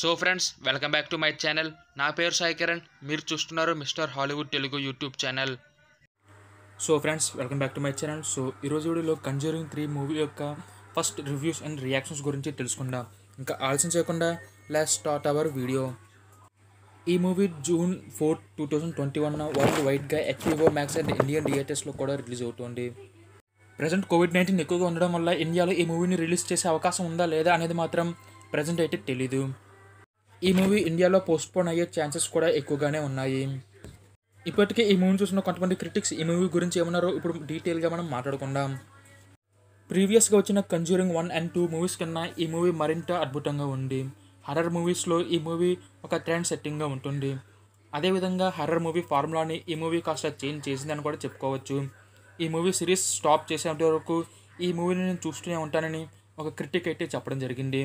So friends welcome back to my channel. నా పేరు సాయి కిరణ్. మీరు చూస్తున్నారు Mister Hollywood Telugu YouTube channel. So friends welcome back to my channel. So ఈరోజు వీడియోలో Conjuring three movie యొక్క first reviews and reactions గురించి తెలుసుకుందాం. ఇంకా ఆలస్యం చేయకుండా లెస్ స్టార్ట్ అవర్ వీడియో ఈ movie June four two thousand twenty one world వైడ్గా హెచ్పిఓ మ్యాక్స్ అండ్ ఇండియన్ థియేటర్స్లో కూడా రిలీజ్ అవుతుంది. ప్రజెంట్ కోవిడ్ నైన్టీన్ ఎక్కువగా ఉండడం వల్ల ఇండియాలో ఈ మూవీని రిలీజ్ చేసే అవకాశం ఉందా లేదా అనేది మాత్రం ప్రజెంట్ అయితే తెలీదు. ఈ మూవీ ఇండియాలో పోస్ట్పోన్ అయ్యే ఛాన్సెస్ కూడా ఎక్కువగానే ఉన్నాయి. ఇప్పటికే ఈ మూవీని చూసిన కొంతమంది క్రిటిక్స్ ఈ మూవీ గురించి ఏమన్నారో ఇప్పుడు డీటెయిల్గా మనం మాట్లాడుకుందాం. ప్రీవియస్గా వచ్చిన Conjuring one and two movies కన్నా ఈ మూవీ మరింత అద్భుతంగా ఉంది. హర్రర్ మూవీస్లో ఈ మూవీ ఒక ట్రెండ్ సెట్టింగ్గా ఉంటుంది. అదేవిధంగా హర్రర్ మూవీ ఫార్ములాని ఈ మూవీ కాస్త చేంజ్ చేసిందని కూడా చెప్పుకోవచ్చు. ఈ మూవీ సిరీస్ స్టాప్ చేసేంత వరకు ఈ మూవీని నేను చూస్తూనే ఉంటానని ఒక క్రిటిక్ అయితే చెప్పడం జరిగింది.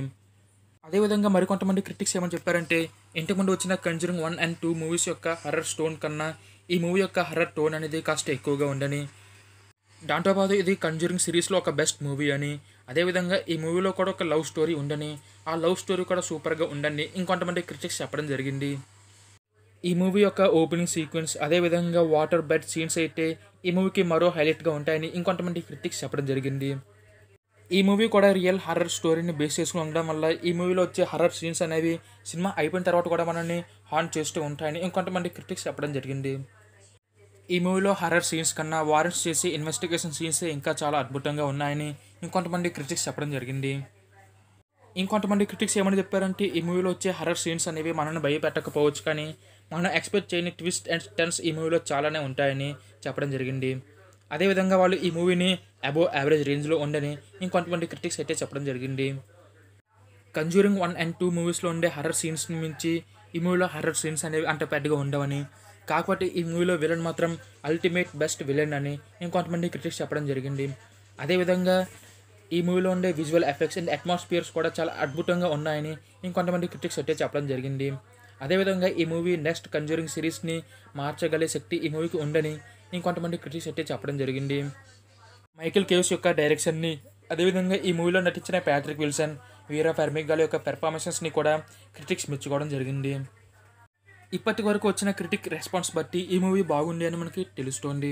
అదేవిధంగా మరికొంతమంది క్రిటిక్స్ ఏమని చెప్పారంటే ఇంతకుముందు వచ్చిన Conjuring one and two movies యొక్క హర్రర్ స్టోన్ కన్నా ఈ మూవీ యొక్క హర్రర్ టోన్ అనేది కాస్త ఎక్కువగా ఉందని. దాంతోపాటు ఇది కంజూరింగ్ సిరీస్లో ఒక బెస్ట్ మూవీ అని. అదేవిధంగా ఈ మూవీలో కూడా ఒక లవ్ స్టోరీ ఉందని. ఆ లవ్ స్టోరీ కూడా సూపర్గా ఉందని ఇంకొంతమంది క్రిటిక్స్ చెప్పడం జరిగింది. ఈ మూవీ యొక్క ఓపెనింగ్ సీక్వెన్స్ అదేవిధంగా వాటర్ బెడ్ సీన్స్ అయితే ఈ మూవీకి మరో హైలైట్గా ఉంటాయని ఇంకొంతమంది క్రిటిక్స్ చెప్పడం జరిగింది. ఈ మూవీ కూడా రియల్ హర్రర్ స్టోరీని బేస్ చేసుకుని ఉండడం వల్ల ఈ మూవీలో వచ్చే హర్రర్ సీన్స్ అనేవి సినిమా అయిపోయిన తర్వాత కూడా మనల్ని హాన్ చేస్తూ ఉంటాయని ఇంకొంతమంది క్రిటిక్స్ చెప్పడం జరిగింది. ఈ మూవీలో హర్రర్ సీన్స్ కన్నా వారెంట్స్ చేసి ఇన్వెస్టిగేషన్ సీన్స్ ఇంకా చాలా అద్భుతంగా ఉన్నాయని ఇంకొంతమంది క్రిటిక్స్ చెప్పడం జరిగింది. ఇంకొంతమంది క్రిటిక్స్ ఏమని చెప్పారంటే ఈ మూవీలో వచ్చే హర్రర్ సీన్స్ అనేవి మనల్ని భయపెట్టకపోవచ్చు కానీ మనం ఎక్స్పెక్ట్ చేయని ట్విస్ట్ అండ్ టర్న్స్ ఈ మూవీలో చాలానే ఉంటాయని చెప్పడం జరిగింది. అదేవిధంగా వాళ్ళు ఈ మూవీని అబోవ్ యావరేజ్ రేంజ్లో ఉండని ఇంకొంతమంది క్రిటిక్స్ అయితే చెప్పడం జరిగింది. కంజూరింగ్ వన్ అండ్ టూ మూవీస్లో ఉండే హర్రర్ సీన్స్ మించి ఈ మూవీలో హర్రర్ సీన్స్ అనేవి అంత పెద్దగా ఉండవని కాకపోతే ఈ మూవీలో విలన్ మాత్రం అల్టిమేట్ బెస్ట్ విలన్ అని ఇంకొంతమంది క్రిటిక్స్ చెప్పడం జరిగింది. అదేవిధంగా ఈ మూవీలో ఉండే విజువల్ ఎఫెక్ట్స్ అండ్ అట్మాస్ఫియర్స్ కూడా చాలా అద్భుతంగా ఉన్నాయని ఇంకొంతమంది క్రిటిక్స్ అయితే చెప్పడం జరిగింది. అదేవిధంగా ఈ మూవీ నెక్స్ట్ కంజూరింగ్ సిరీస్ని మార్చగలే శక్తి ఈ మూవీకి ఉందని ఇంకొంతమంది క్రిటిక్స్ అయితే చెప్పడం జరిగింది. మైకిల్ కేవ్స్ యొక్క డైరెక్షన్ని అదేవిధంగా ఈ మూవీలో నటించిన ప్యాట్రిక్ విల్సన్ వీరా ఫెర్మిగాల యొక్క పెర్ఫార్మెన్సెస్ని కూడా క్రిటిక్స్ మెచ్చుకోవడం జరిగింది. ఇప్పటి వరకు వచ్చిన క్రిటిక్ రెస్పాన్స్ బట్టి ఈ మూవీ బాగుంది అని మనకి తెలుస్తోంది.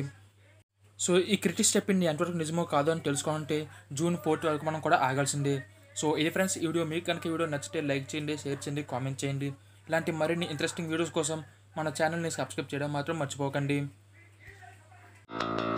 సో ఈ క్రిటిక్స్ చెప్పింది ఎంతవరకు నిజమో కాదో అని తెలుసుకోవాలంటే జూన్ ఫోర్త్ వరకు మనం కూడా ఆగాల్సిందే. సో ఇది ఫ్రెండ్స్ ఈ వీడియో మీకు కనుక వీడియో నచ్చితే లైక్ చేయండి షేర్ చేయండి కామెంట్ చేయండి. ఇలాంటి మరిన్ని ఇంట్రెస్టింగ్ వీడియోస్ కోసం మన ఛానల్ని సబ్స్క్రైబ్ చేయడం మాత్రం మర్చిపోకండి. Uh...